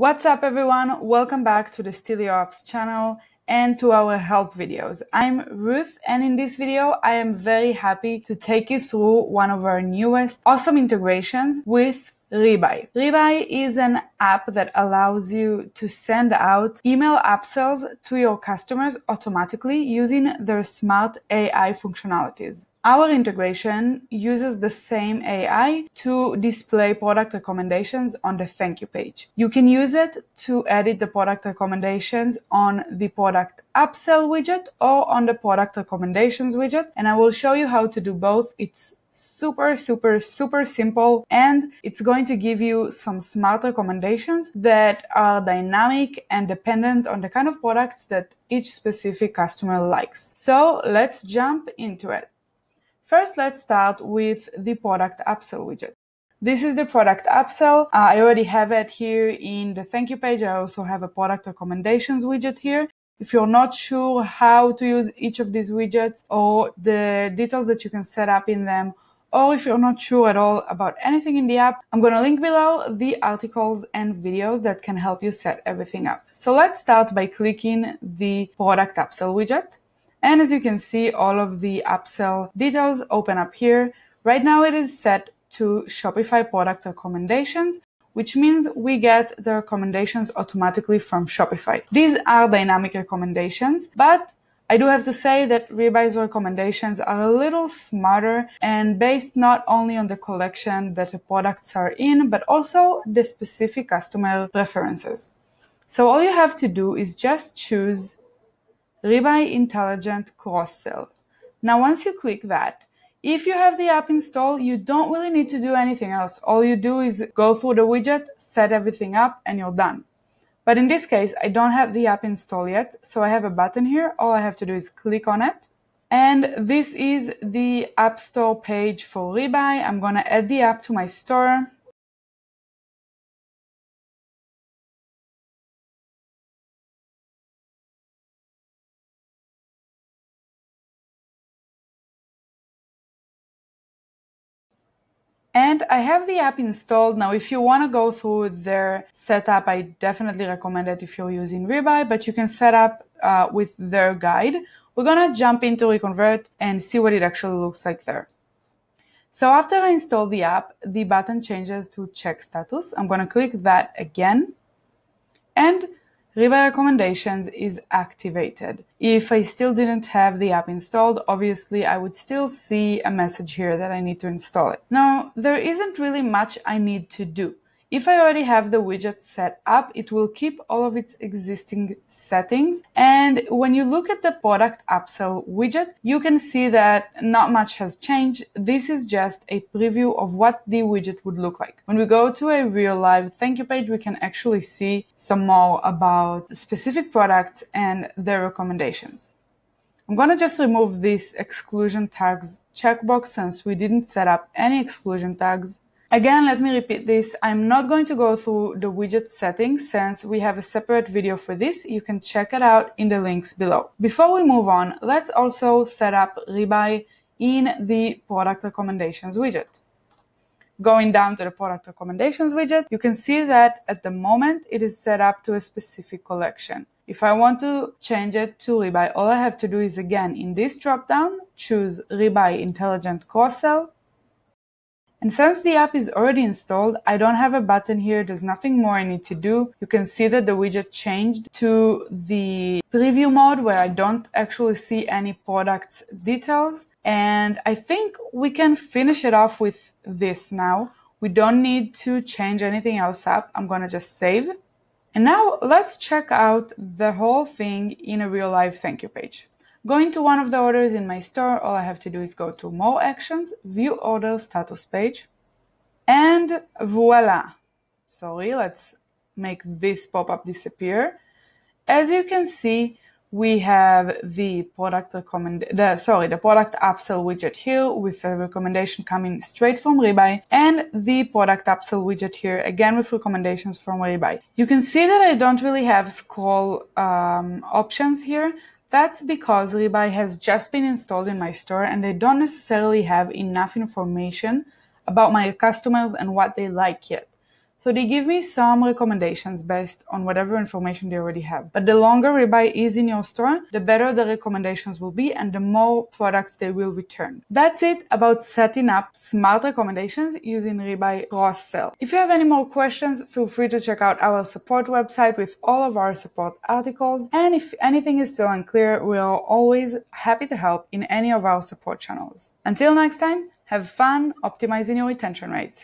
What's up everyone? Welcome back to the Your Apps channel and to our help videos. I'm Ruth and in this video I am very happy to take you through one of our newest awesome integrations with Rebuy. Rebuy is an app that allows you to send out email upsells to your customers automatically using their smart AI functionalities. Our integration uses the same AI to display product recommendations on the thank you page. You can use it to edit the product recommendations on the product upsell widget or on the product recommendations widget. And I will show you how to do both. It's super, super, super simple and it's going to give you some smart recommendations that are dynamic and dependent on the kind of products that each specific customer likes. So let's jump into it. First, let's start with the product upsell widget. This is the product upsell. I already have it here in the thank you page. I also have a product recommendations widget here. If you're not sure how to use each of these widgets or the details that you can set up in them, or if you're not sure at all about anything in the app, I'm going to link below the articles and videos that can help you set everything up. So let's start by clicking the product upsell widget. And as you can see, all of the upsell details open up here. Right now it is set to Shopify product recommendations, which means we get the recommendations automatically from Shopify. These are dynamic recommendations, but I do have to say that Rebuy's recommendations are a little smarter and based not only on the collection that the products are in, but also the specific customer preferences. So all you have to do is just choose Rebuy Intelligent Cross Sell. Now, once you click that, if you have the app installed, you don't really need to do anything else. All you do is go through the widget, set everything up, and you're done. But in this case, I don't have the app installed yet, so I have a button here. All I have to do is click on it. And this is the App Store page for Rebuy. I'm going to add the app to my store. And I have the app installed. Now, if you want to go through their setup, I definitely recommend it if you're using Rebuy, but you can set up uh, with their guide. We're going to jump into Reconvert and see what it actually looks like there. So after I install the app, the button changes to check status. I'm going to click that again. And Rebuy recommendations is activated. If I still didn't have the app installed, obviously I would still see a message here that I need to install it. Now, there isn't really much I need to do. If I already have the widget set up, it will keep all of its existing settings. And when you look at the product upsell widget, you can see that not much has changed. This is just a preview of what the widget would look like. When we go to a real live thank you page, we can actually see some more about specific products and their recommendations. I'm going to just remove this exclusion tags checkbox since we didn't set up any exclusion tags. Again, let me repeat this. I'm not going to go through the widget settings since we have a separate video for this. You can check it out in the links below. Before we move on, let's also set up Rebuy in the product recommendations widget. Going down to the product recommendations widget, you can see that at the moment it is set up to a specific collection. If I want to change it to Rebuy, all I have to do is again in this dropdown, choose Rebuy Intelligent Cross Sell and since the app is already installed, I don't have a button here. There's nothing more I need to do. You can see that the widget changed to the preview mode where I don't actually see any products details. And I think we can finish it off with this now. We don't need to change anything else up. I'm going to just save. And now let's check out the whole thing in a real life thank you page. Going to one of the orders in my store, all I have to do is go to More Actions, View Order Status page, and voila! Sorry, let's make this pop-up disappear. As you can see, we have the product recommend the sorry the product upsell widget here with a recommendation coming straight from Rebuy and the product upsell widget here again with recommendations from Rebuy. You can see that I don't really have scroll um, options here. That's because Rebuy has just been installed in my store and I don't necessarily have enough information about my customers and what they like yet. So they give me some recommendations based on whatever information they already have. But the longer Rebuy is in your store, the better the recommendations will be and the more products they will return. That's it about setting up smart recommendations using Rebuy cross sell. If you have any more questions, feel free to check out our support website with all of our support articles. And if anything is still unclear, we are always happy to help in any of our support channels. Until next time, have fun optimizing your retention rates.